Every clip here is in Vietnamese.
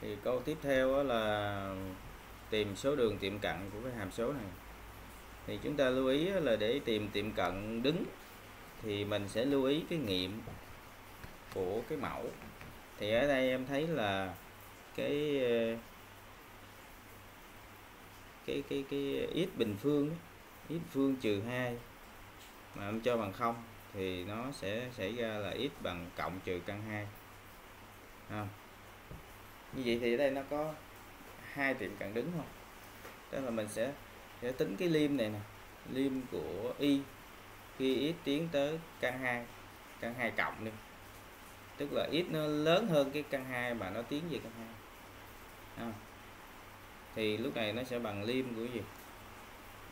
thì câu tiếp theo là tìm số đường tiệm cận của cái hàm số này. Thì chúng ta lưu ý là để tìm tiệm cận đứng thì mình sẽ lưu ý cái nghiệm của cái mẫu. Thì ở đây em thấy là cái cái cái cái x bình phương x phương trừ 2 mà em cho bằng không thì nó sẽ xảy ra là x bằng cộng trừ căn 2 à như vậy thì ở đây nó có hai tiệm cận đứng thôi tức là mình sẽ sẽ tính cái liêm này nè liêm của y khi x tiến tới căn 2 căn 2 cộng đi tức là x nó lớn hơn cái căn 2 mà nó tiến về căn 2 à. thì lúc này nó sẽ bằng liêm của gì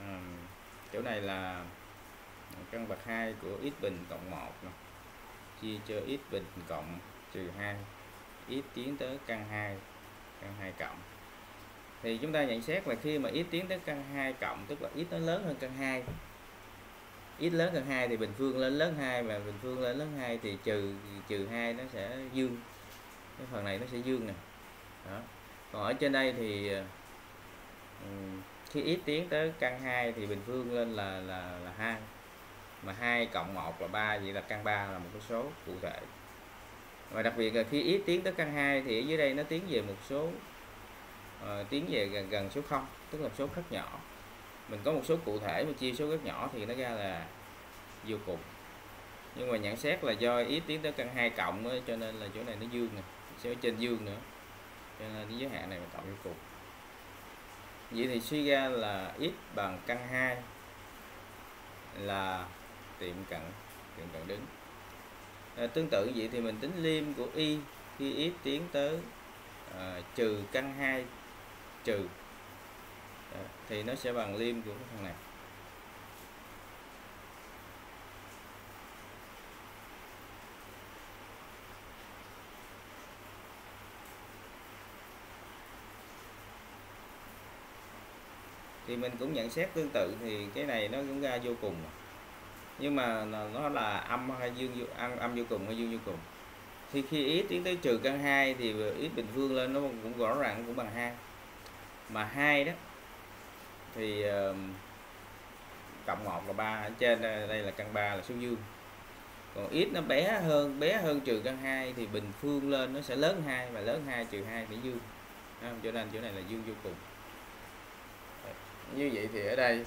à, chỗ này là căn bậc 2 của x bình cộng 1 nè. chia cho x bình cộng trừ 2 ít tiến tới căn 2 căn 2 cộng. Thì chúng ta nhận xét là khi mà ít tiến tới căn 2 cộng, tức là ít nó lớn hơn căn 2 ít lớn hơn 2 thì bình phương lên lớn 2 mà bình phương lên lớn 2 thì trừ trừ 2 nó sẽ dương, cái phần này nó sẽ dương nè. Đó. Còn ở trên đây thì ừ, khi ít tiến tới căn 2 thì bình phương lên là là là 2 mà 2 cộng 1 là 3 vậy là căn 3 là một cái số cụ thể và đặc biệt là khi ít tiến tới căn 2 thì ở dưới đây nó tiến về một số uh, tiến về gần gần số 0 tức là số rất nhỏ. Mình có một số cụ thể mà chia số rất nhỏ thì nó ra là vô cùng. Nhưng mà nhận xét là do ít tiến tới căn 2 cộng ấy, cho nên là chỗ này nó dương nè sẽ trên dương nữa. Cho nên cái giới hạn này mình cộng vô cùng. Vậy thì suy ra là x bằng căn 2 là tiệm cận tiệm cận đứng à, tương tự vậy thì mình tính lim của y khi x tiến tới à, trừ căn 2 trừ. À, thì nó sẽ bằng lim của cái thằng này. Thì mình cũng nhận xét tương tự thì cái này nó cũng ra vô cùng nhưng mà nó là âm hay dương âm âm vô cùng hay dương vô cùng. Thì khi x tiến tới trừ căn 2 thì x bình phương lên nó cũng rõ ràng cũng bằng 2 mà 2 đó thì uh, cộng 1 là 3 ở trên đây là căn 3 là số dương. Còn x nó bé hơn bé hơn trừ căn 2 thì bình phương lên nó sẽ lớn 2 và lớn 2 trừ 2 thì dương. Không? cho nên chỗ này là dương vô cùng. Như vậy thì ở đây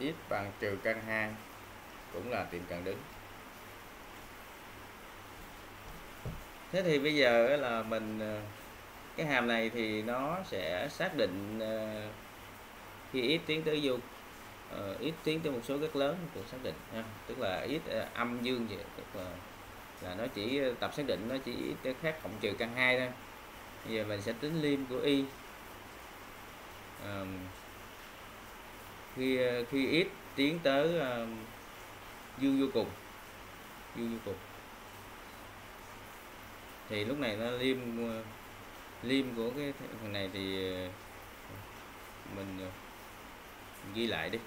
x bằng trừ căn 2 cũng là tiệm cận đứng. Thế thì bây giờ là mình ờ, cái hàm này thì nó sẽ xác định ờ, khi x tiến tới vô ờ, x tiến tới một số rất lớn cũng xác định ha. tức là x âm dương vậy tức là là nó chỉ tập xác định nó chỉ khác cộng trừ căn hai thôi. Bây giờ mình sẽ tính lim của y. Um, khi khi x tiến tới dương vô cùng. Dương vô cùng. Thì lúc này nó liêm liêm của cái phần này thì ờ, mình ờ, ghi lại đi.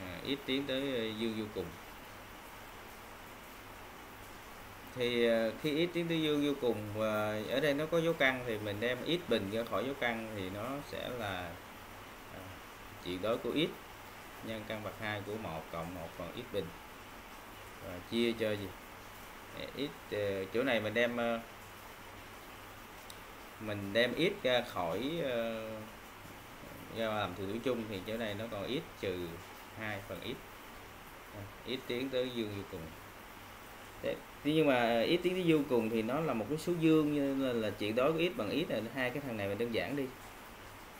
À, ít tiến tới ờ, dương vô cùng thì ờ, khi ít tiến tới dương vô cùng và ở đây nó có dấu căn thì mình đem ít bình ra khỏi dấu căn thì nó sẽ là ờ, chuyện đối của x nhân căn bậc 2 của 1 cộng 1 phần x bình. Và chia cho gì? X ờ, chỗ này mình đem mình đem x ra khỏi ra làm thừa tử chung thì chỗ này nó còn x trừ 2 phần x x tiến tới dương vô cùng. Thế, nhưng mà ít tiến tới vô cùng thì nó là một cái số dương như là chuyện đó ít bằng ít là hai cái thằng này mình đơn giản đi.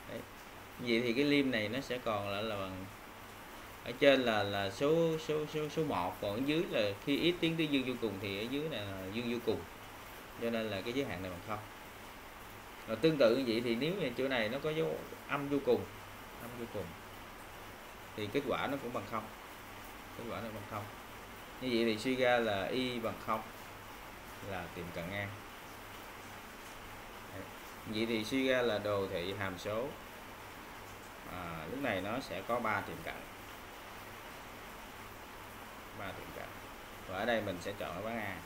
Đấy. vậy thì cái lim này nó sẽ còn lại là bằng ở trên là là số số số số một còn ở dưới là khi ít tiến tới dương vô cùng thì ở dưới là dương vô cùng. Cho nên là cái giới hạn này bằng không. Rồi tương tự như vậy thì nếu như chỗ này nó có dấu âm vô cùng âm vô cùng thì kết quả nó cũng bằng không. Kết quả nó bằng không như vậy thì suy ra là y bằng không là tiệm cận ngang vậy thì suy ra là đồ thị hàm số. À, lúc này nó sẽ có 3 tiệm cận. Ba tiệm cận. Và ở đây mình sẽ chọn đáp án A.